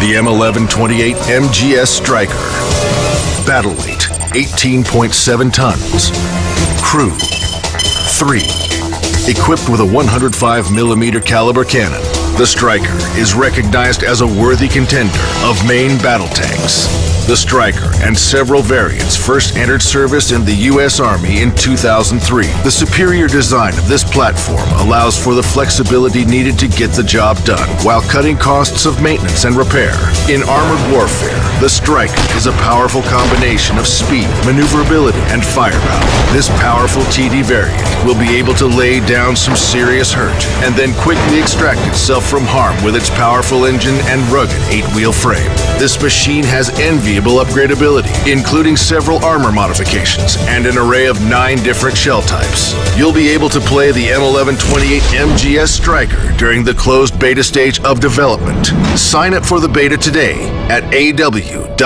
The M1128 MGS Stryker. Battle weight 18.7 tons. Crew 3. Equipped with a 105mm caliber cannon, the Stryker is recognized as a worthy contender of main battle tanks. The Stryker and several variants first entered service in the U.S. Army in 2003. The superior design of this platform allows for the flexibility needed to get the job done while cutting costs of maintenance and repair. In armored warfare, the Stryker is a powerful combination of speed, maneuverability, and firepower. This powerful TD variant will be able to lay down some serious hurt and then quickly extract itself from harm with its powerful engine and rugged eight-wheel frame. This machine has enviable upgradability, including several armor modifications and an array of nine different shell types. You'll be able to play the M1128 MGS Stryker during the closed beta stage of development. Sign up for the beta today at aw.my.com.